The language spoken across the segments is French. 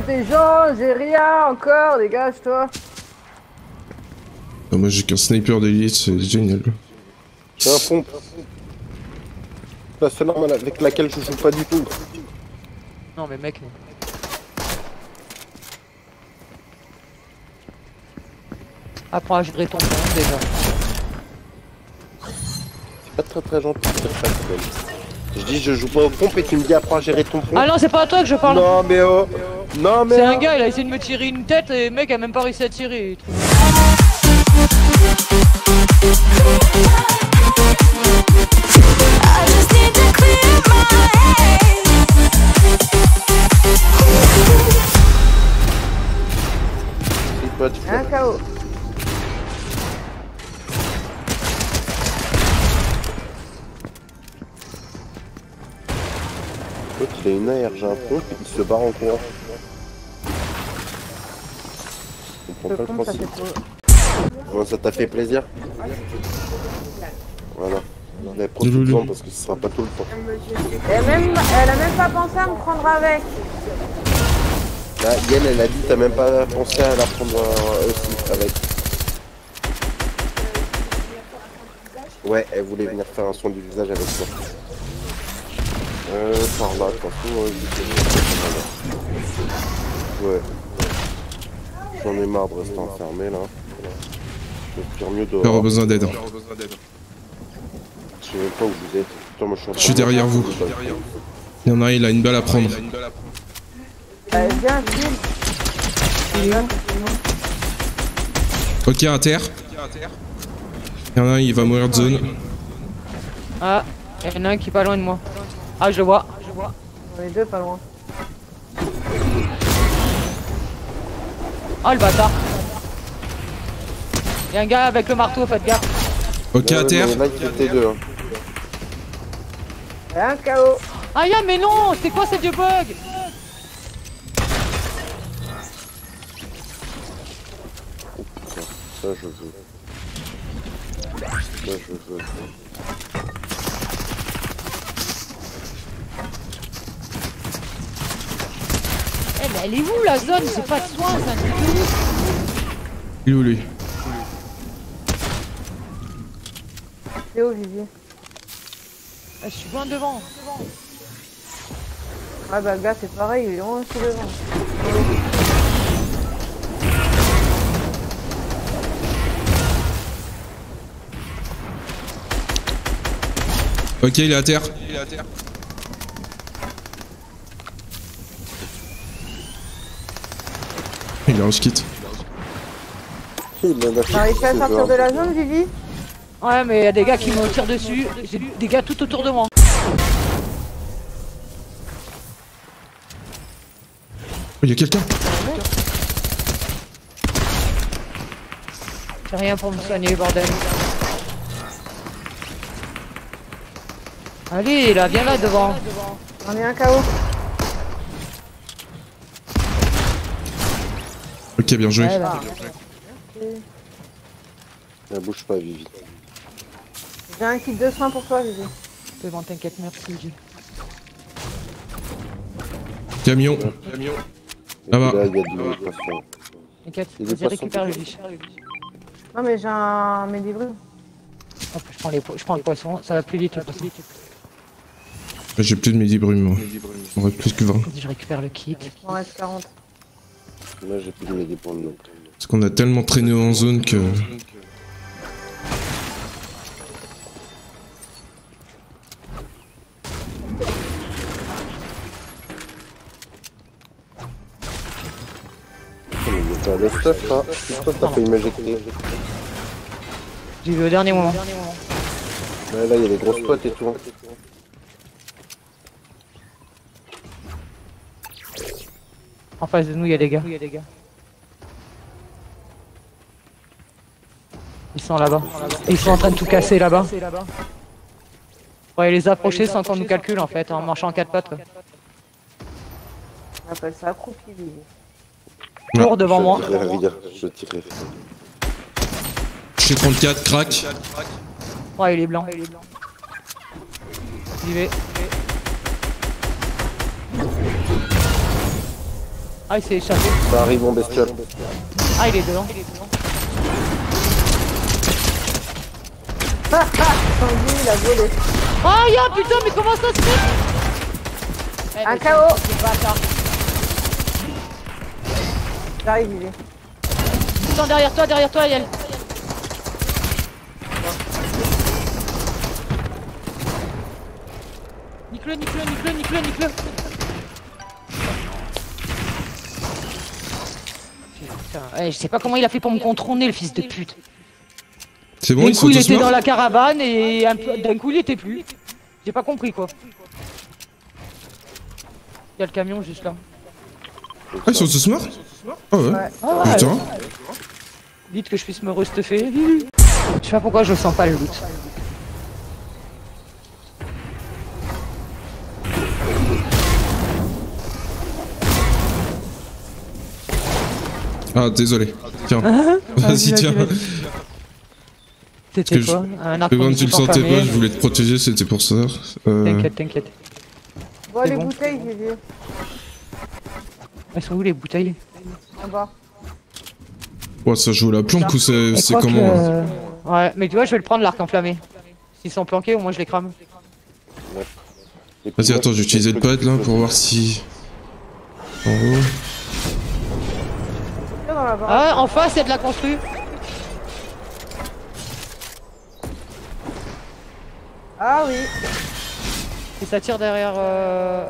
des gens, j'ai rien encore, dégage-toi. Ah, moi j'ai qu'un sniper d'élite, c'est génial. J'ai un pompe. La seule arme avec laquelle je joue pas du tout. Non, mais mec. Apprends à gérer ton compte déjà. C'est pas très très gentil de dire ça. Je dis je joue pas au pompe et tu me dis apprends à gérer ton pompe. Ah non, c'est pas à toi que je parle. Non mais oh Non mais C'est un gars, il a essayé de me tirer une tête et le mec a même pas réussi à tirer. L'autre il a une AR, j'ai un pompe et il se barre en courant. Je comprends pas le principe. ça t'a fait plaisir Voilà. Mais profite-en parce que ce sera pas tout le temps. Et même, elle a même pas pensé à me prendre avec. Là, Yen, elle a dit t'as même pas pensé à la prendre euh, aussi avec. Ouais, elle voulait venir faire un son du visage avec toi. Euh, par là, de toute façon, euh, vais te- Ouais. J'en ai marre de rester enfermé là. Je vais faire mieux J'aurais dehors. besoin d'aide. Je sais même pas où vous êtes. Putain, moi je suis, Je suis derrière vous. Il y en a un, il a une balle à prendre. Euh, viens, Gilles. Ok, à terre. Il y en a un, il va mourir de zone. Ah, il y en a un qui est pas loin de moi. Ah, je le vois. Je vois. On est deux pas loin. Ah, le bâtard. Il y a un gars avec le marteau, faites gaffe. Ok, à terre. Là, il deux. Hein. Un KO. Ah, ya, mais non, c'est quoi ce dieu bug Ça, je veux. Ça, je veux. Mais elle est où la zone? J'ai pas de soin, c'est un truc de ouf. Il est où lui? C'est où, Vivier Ah, je suis loin devant. Ah bah, le gars, c'est pareil, il est loin aussi devant. Ok, il est à terre. Il est en skit. Il en a T'as réussi à fait sortir de la zone, Vivi Ouais, mais il y a des gars qui me tirent dessus. J'ai des gars tout autour de moi. Oh, il y a quelqu'un. J'ai rien pour me soigner, bordel. Allez, là, viens là devant. On est un KO. Ok, bien joué. Ouais, là. Ne bouge pas, Vivi. J'ai un kit de soin pour toi, Vivi. C'est bon, t'inquiète, merci. Gilles. Camion. Et Ça va. puis là, il y a du poisson. T'inquiète, Il vas-y, récupère le biche. Non, mais j'ai un médibru. Hop, je prends, les po- je prends le poisson, ça va plus vite le poisson. J'ai plus de midi brume, moi. On aurait plus que 20. Vas-y, je récupère le kit. Il m'en reste 40. Là, j'ai plus de mes le nom. Parce qu'on a tellement traîné en zone que. T'as le stuff là. T'as failli m'éjecter J'ai vu au dernier moment. Ouais, Là, il y a des grosses potes et tout. En face de nous, il y a des gars. Ils sont là-bas. Ils sont en train de tout casser là-bas. Ouais, les approcher sans qu'on nous calcule en fait, en marchant en quatre pattes. quoi. On appelle ça accroupi. Cours devant moi. Je tirerai je tirerai. Chez 34, crack. Ouais, il est blanc. J'y vais. Ah, il s'est échappé. Ça arrive mon bestiole. Ah, il est dedans. Tanguy, il a volé. Oh, ya, putain, mais comment ça se fait Eh, Un mais KO. J'arrive, il est. Attends, derrière toi, derrière toi, Yael. Nique-le, nique-le, nique-le, nique-le, nique-le. Eh, je sais pas comment il a fait pour me contourner, le fils de pute. C'est bon, d'un coup, il était dans la caravane et d'un coup, il était plus. J'ai pas compris quoi. Il y a le camion juste là. Ah, ils sont tous morts Ah ouais. Ah ouais, Putain. Vite que je puisse me restuffer. Je sais pas pourquoi je sens pas le loot. Ah, désolé. Tiens. Vas-y, Vas-y, tiens. vas-y, vas-y. C'était quoi Un arc Mais quand tu le sentais pas, je voulais te protéger, c'était pour ça. Euh... T'inquiète, t'inquiète. Bon, les bon. bouteilles, j'ai vu. Elles sont où les bouteilles En bas. Ouais, ça joue la planque ou c'est que, comment euh, Ouais, mais tu vois, je vais le prendre l'arc enflammé. S'ils sont planqués, au moins je les crame. Vas-y, attends, je vais utiliser le pad là pour voir si. En haut. Ah, en face, il y a de la constru. Ah oui. Et ça tire derrière. Euh...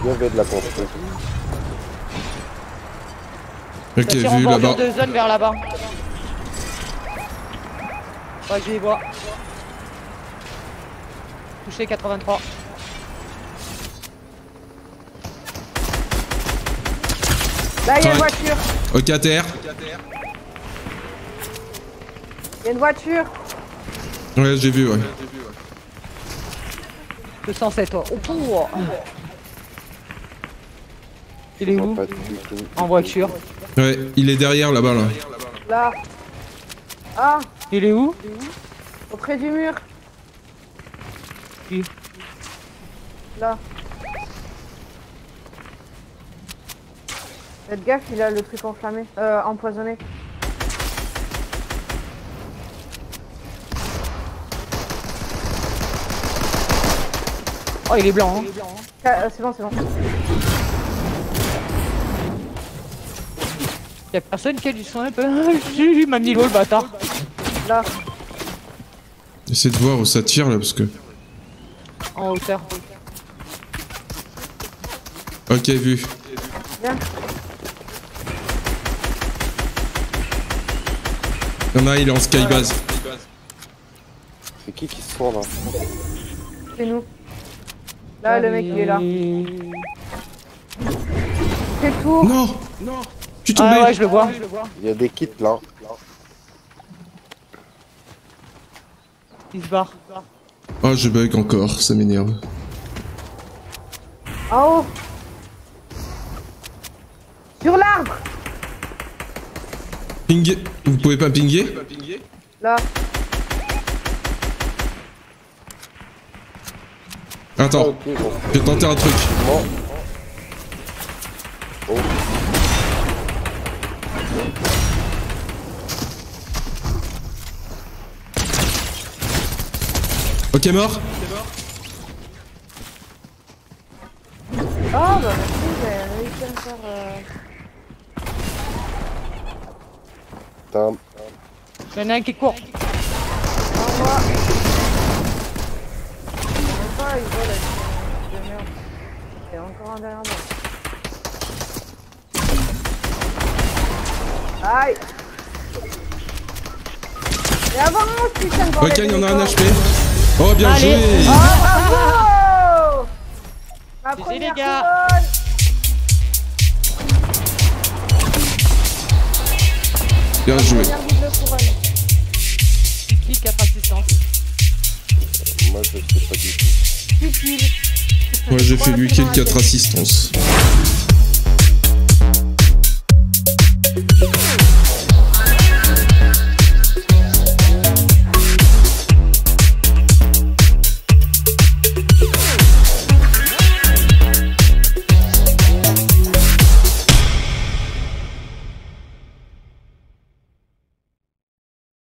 Il y avait de la construction. Ok, ça tire en vu bordure là-bas. de zone vers là-bas. Ouais, je les vois. Touché 83. Là, il y a une Ouais. voiture. Ok, à terre. Il y a une voiture. Ouais, j'ai vu, ouais. 207, toi. Oh, pour. Il est où. En voiture. Ouais, il est derrière là-bas là. Là. Ah, Il est où auprès du mur. Qui? Là. Faites gaffe, il a le truc enflammé. Euh, empoisonné. Oh, il est blanc. Hein. Ca- euh, c'est bon, c'est bon. Y'a personne qui a du soin un peu. Il m'a mis l'eau, le bâtard. Là. Essaie de voir où ça tire là parce que. En hauteur. Ok, vu. Viens. Il y en a un, il est en skybase. C'est qui qui se sent là C'est nous. Là, le mec, il est là. C'est tout. Non Tu tombé Ah ouais, je le vois. Il y a des kits là. Il se barre. Oh, je bug encore, ça m'énerve. En haut. Sur l'arbre. Ping. Vous pouvez pas pinguer Là. Ah, Attends, bon. je vais tenter un truc. Bon. Oh. Ok, mort Oh, bah merci, j'ai réussi à me faire. Euh... Putain. Il y en a un qui court. Au revoir. Pas, il vole son de merde. Il y a encore un derrière moi. Aïe Et avance, putain de Ok, il y en a un HP. Oh, bien Allez. joué Oh, bravo Ma les première gars. Bien joué. Première double couronne. Qui 4 assistances. Moi je sais pas du tout. Utile. Moi, j'ai fait lui kill 4 assistances.